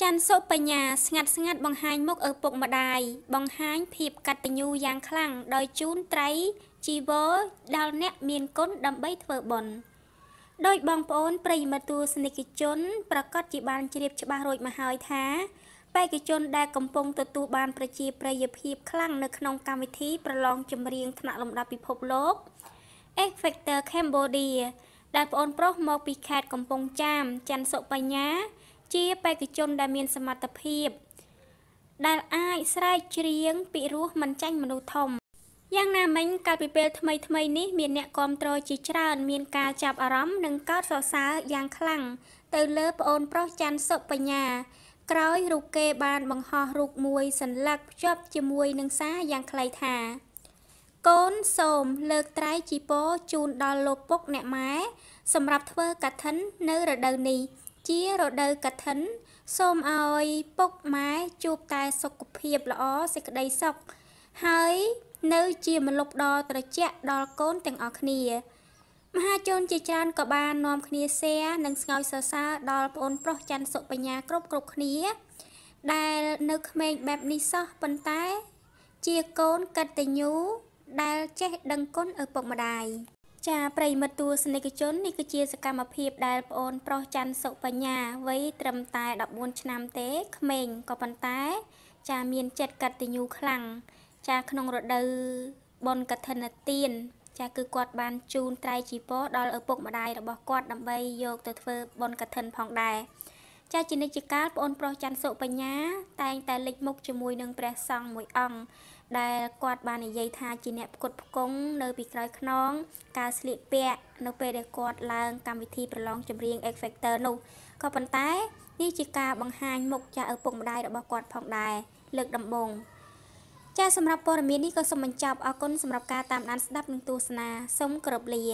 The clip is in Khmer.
ច័ន្ទសុបញ្ញាស្ងាត់ស្ងាត់បង្ហាញមុខឪពុកម្ដាយបង្ហាញភាពកតញ្ញូយ៉ាងខ្លាំងដោយជូនត្រីជីវរដល់អ្នកមានគុណដើម្បីធ្វើបុណ្យដោយបងប្អូនប្រិយមិត្តទស្សនិកជនប្រកាសជាបានជ្រាបច្បាស់រួចមកហើយថាបេក្ខជនដែលកំពុងទទួលបានប្រជាប្រិយភាពខ្លាំងនៅក្នុងកម្មវិធីប្រឡងចម្រៀងថ្នាក់លំដាប់ពិភពលោក X Factor Cambodia ដែលប្អូនប្រុសមកពីខេត្តកំពង់ចាមច័ន្ទសុបញ្ញា ជាបេក្ខជនដែលមានសមត្ថភាព ដែលអាចស្រែកច្រៀងពីរោះមិនចាញ់មនុស្សធំយ៉ាងណាមិញកាលពីពេលថ្មីថ្មីនេះមានអ្នកគ្រប់គ្រងជាច្រើន មានការចាប់អារម្មណ៍និងកោតសរសើរយ៉ាងខ្លាំងទៅលើប្អូនប្រុសច័ន្ទសុបញ្ញាក្រោយរូបគេបានបង្ហោះរូបមួយសន្លឹកភ្ជាប់ជាមួយនឹងសារយ៉ាងខ្លីថា កូនសូមលើកត្រៃជីពរជូនដល់លោកពុកអ្នកម៉ែសម្រាប់ធ្វើកឋិននៅរដូវនេះ ជារដូវកឋិនសូមឲ្យពុកម៉ែជួបតែសុខភាពល្អសេចក្តីសុខហើយនៅជាមលុបដ៏ត្រជាក់ដល់កូនទាំងអស់គ្នា មហាជនជាច្រើនក៏បាននាំគ្នាแชร์និងស្ងោយសរសើរដល់ប្អូនប្រុសច័ន្ទសុបញ្ញាគ្រប់គ្រប់គ្នា ដែលនៅក្មេងបែបនេះសោះប៉ុន្តែ ជាកូនកតញ្ញូដែលចេះដឹងគុណឪពុកម្ដាយ ចាប្រិមិត្តទស្សនិកជននេះគឺជាសកម្មភាពដែលប្អូនប្រុសច័ន្ទសុបញ្ញាវ័យត្រឹមតែ14ឆ្នាំទេក្មេងក៏ប៉ុន្តែ ចាមានចិត្តកតញ្ញូខ្លាំងចាក្នុងរដូវបុណ្យកឋិនទានចាគឺគាត់បានជូនត្រៃជីពរដល់ឪពុកម្ដាយរបស់គាត់ដើម្បីយកទៅធ្វើបុណ្យកឋិនផងដែរ ចាជានិច្ចកាលប្អូនប្រុសច័ន្ទសុបញ្ញា តែងតែលេចមុខជាមួយនឹងព្រះសង្ឃមួយអង្គដែលគាត់បាននិយាយថាជាអ្នកផ្គត់ផ្គង់នៅពីក្រោយខ្នង ការស្លៀកពាក់នៅពេលដែលគាត់ឡើងកម្មវិធីប្រឡងចម្រៀង X Factor នោះក៏ប៉ុន្តែនេះជាការបង្ហាញមុខចាស់ឪពុកម្ដាយរបស់គាត់ផងដែរលើកដំបូងចាសម្រាប់ព័ត៌មាននេះក៏សូមបញ្ចប់អរគុណសម្រាប់ការតាមដានស្ដាប់និងទស្សនាសូមគោរពលា